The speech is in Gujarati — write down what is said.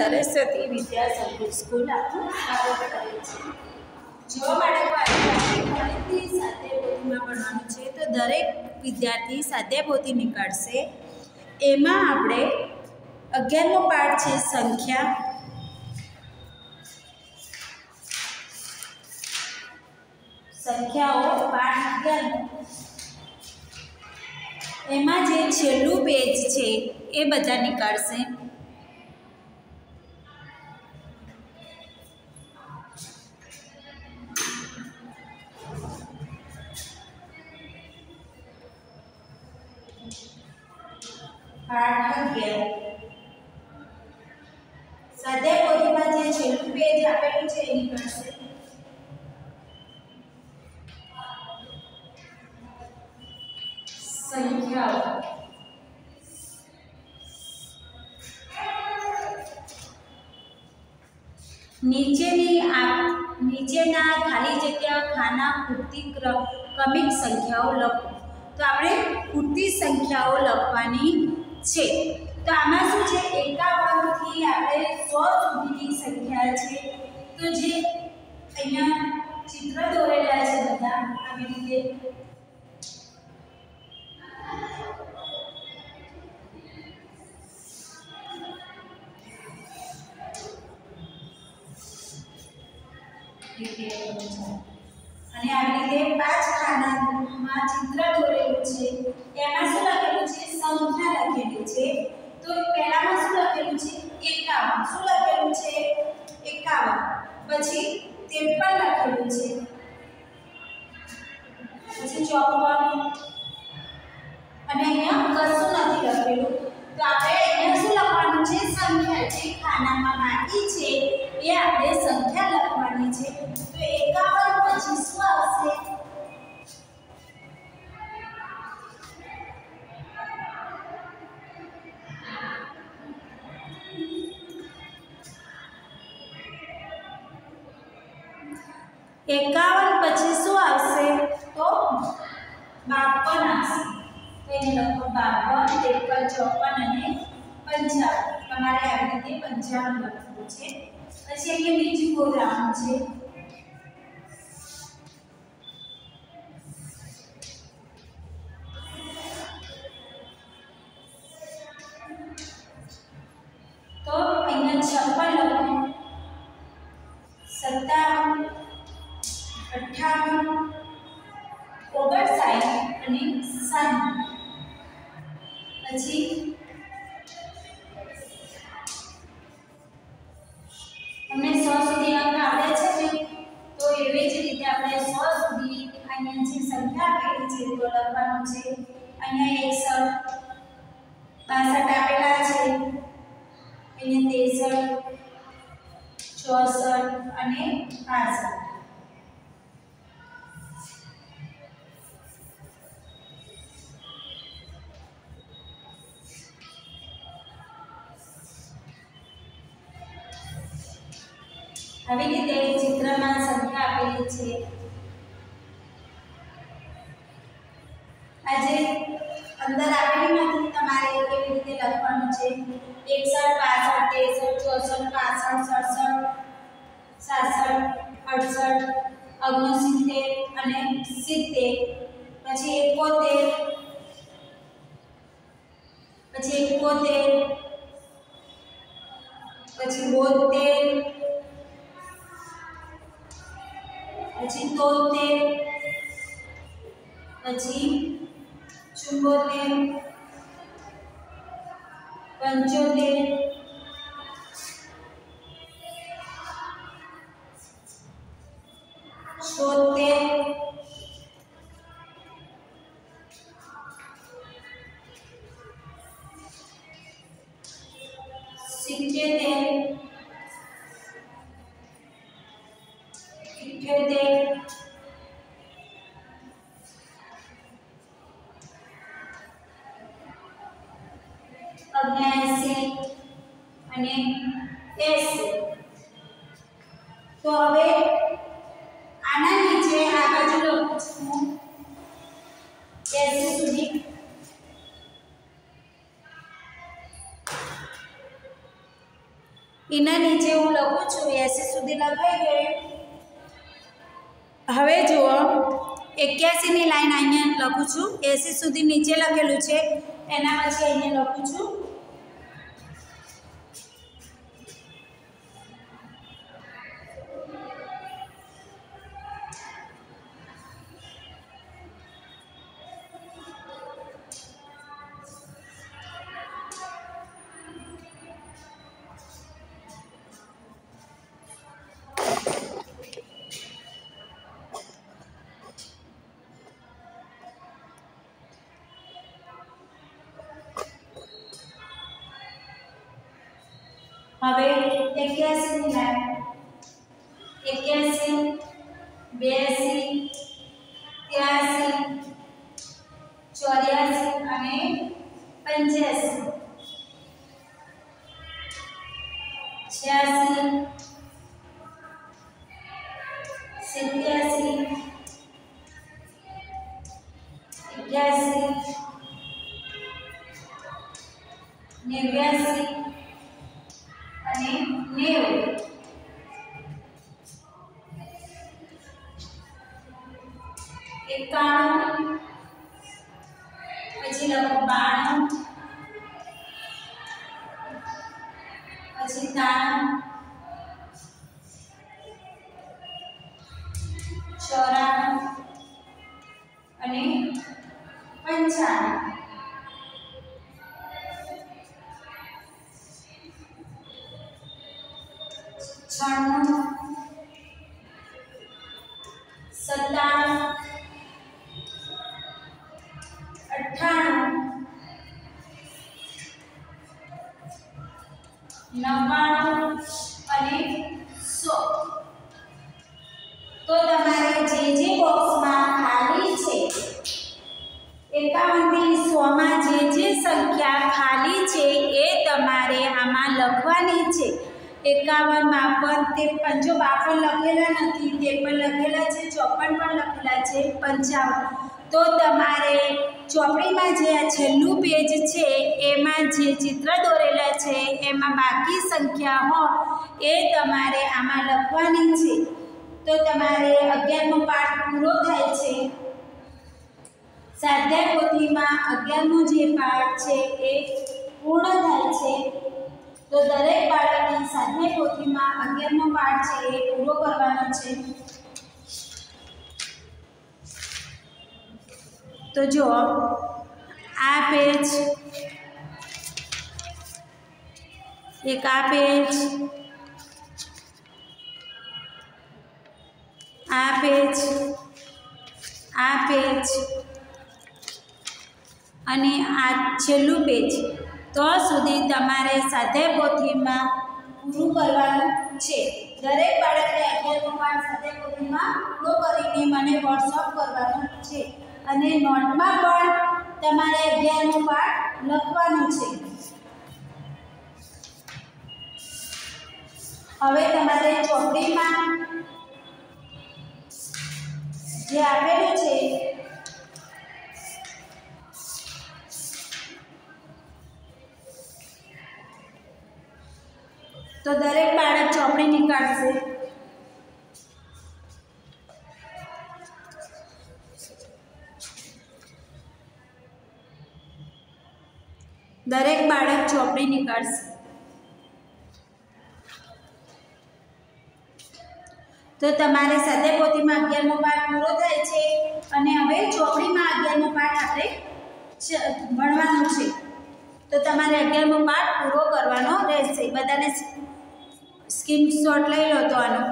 સરસ્વતી વિદ્યા સંકુલ સ્કૂલ જો બાળકો ગણિતની સ્વાધ્યાય ભણવાનું છે, તો દરેક વિદ્યાર્થી સ્વાધ્યાય પોથી નીકળશે. એમાં આપણે અગિયારમો પાઠ છે, સંખ્યા. સંખ્યાઓ પાઠ અગિયાર. એમાં જે છેલ્લું પેજ છે, એ બધા નીકળશે. પાઠ અગિયાર સ્વાધ્યાય પોથીમાં જે છેલ્લું પેજ આપેલું છે એ નીકળશે સંખ્યાઓ. નીચેની આ નીચેના ખાલી જગ્યા ખાના પૂરતી ક્ર- ક્રમિક સંખ્યાઓ લખો. તો આપણે પૂરતી સંખ્યાઓ લખવાની છે. તો આમાં શું છે? એકાવનથી આપણે સો સુધીની સંખ્યા છે. તો જે અહીંયા ચિત્ર દોરેલા છે બધા, આવી રીતે. અને આવી રીતે પાંચ ખાનામાં ચિત્ર દોરેલું છે. એમાં શું લખેલું સંખ્યા લખેલી છે. તો પહેલામાં શું લખેલું છે? એકાવન. શું લખેલું છે? એકાવન. પછી ત્રેપન લખેલું છે. પછી ચોપન અને અહીંયા કશું નથી લખેલું. તો આપણે અહીંયા શું લખવાનું છે? સંખ્યા જે ખાનામાં બાકી છે. એ આપણે સંખ્યા એકાવન પછી શું આવશે? તો બાપન આવશે. તો એને લખો બાપન ત્રેપન ચોપન અને પંચાવન. તમારે આવી રીતે પંચાવન લખવું છે. પછી અહીંયા બીજું પ્રોગ્રામ છે. પછી? તમને 100 સુધી અંક આવડે છે તો એવી જ રીતે આપણે 100 સુધી અહીંયા જે સંખ્યા આપેલી છે, તો લખવાનું છે, અહીંયા એકસઠ બાસઠ આપેલા છે, અહીંયા ત્રેસઠ ચોસઠ અને પાસઠ. આવી રીતે ચિત્રમાં સંખ્યા આપેલી છે. આજે અંદર આપેલી નથી તમારે કેવી રીતે લખવાનું છે? એકસઠ બાસઠ ત્રેસઠ ચોસઠ, પાસઠ, સડસઠ, સાસઠ, અડસઠ, ઓગણસિત્તેર અને સિત્તેર. પછી એકોતેર. પછી એકોતેર. પછી બોતેર. પછી તોતેર પછી ચુંબોતેર પંચોતેર છોતેર સિત્યોતેર અગ્યાસી અને એસી તો હવે આના નીચે આ બાજુ લખું છું એસી સુધી એના નીચે હું લખું છું, એસી સુધી લખાઈ ગયું. હવે જુઓ, એક્યાસીની લાઈન અહીંયા લખું છું. એસી સુધી નીચે લખેલું છે, એના પછી અહીંયા લખું છું. હવે એક્યાસીની લાઈન એક્યાસી બ્યાસી ત્યાસી ચોર્યાસી અને પંચ્યાસી છ્યાસી સિત્યાસી અઠ્યાસી નેવ્યાસી અને નેવું એકાણું પછી લખો બાણું પછી ત્રાણું સત્તાણું, અઠ્ઠાણું, નવ્વાણું અને સો. તો તમારે જે જે બોક્સમાં ખાલી છે, એકાવનથી સોમાં જે જે સંખ્યા ખાલી છે એ તમારે આમાં લખવાની છે. એકાવન, બાવન, ત્રેપન. જો બાવન લખેલા નથી, ત્રેપન લખેલા છે, ચોપન પણ લખેલા છે, પંચાવન. તો તમારે ચોપડીમાં જે આ છેલ્લું પેજ છે, એમાં જે ચિત્ર દોરેલા છે, એમાં બાકી સંખ્યા હોય એ તમારે આમાં લખવાની છે. તો તમારે અગિયારમો પાઠ પૂરો થાય છે. સ્વાધ્યાય પોથીમાં અગિયારમો જે પાઠ છે, એ પૂર્ણ થાય છે. તો દરેક બાળકની સાધ્ય પોથીમાં અગિયારમો પાઠ છે, એ પૂરો કરવાનો છે. તો જો આ પેજ, એક આ પેજ આ પેજ આ પેજ, અને આ છેલ્લું પેજ. તો સુધી તમારે સાથે પોથીમાં પૂરું કરવાનું છે. દરેક બાળકને અગિયારમો પાઠ સ્વાધ્યાય પોથીમાં પૂરો કરીને મને વોટ્સઅપ કરવાનો છે. અને નોટમાં પણ તમારે અગિયારમો પાઠ લખવાનો છે. હવે તમારે ચોપડીમાં જે આપેલું છે તો દરેક બાળક ચોપડી નીકાળશે. દરેક બાળક ચોપડી નીકાળશે. તો તમારે સાથે પોથીમાં અગિયારમો પાઠ પૂરો થાય છે અને હવે ચોપડીમાં અગિયારમો પાઠ આપણે ભણવાનો છે. તો તમારે અગિયારમો પાઠ પૂરો કરવાનો રહેશે. બધાને સ્ક્રીનશોટ લઈ લો તો આનો.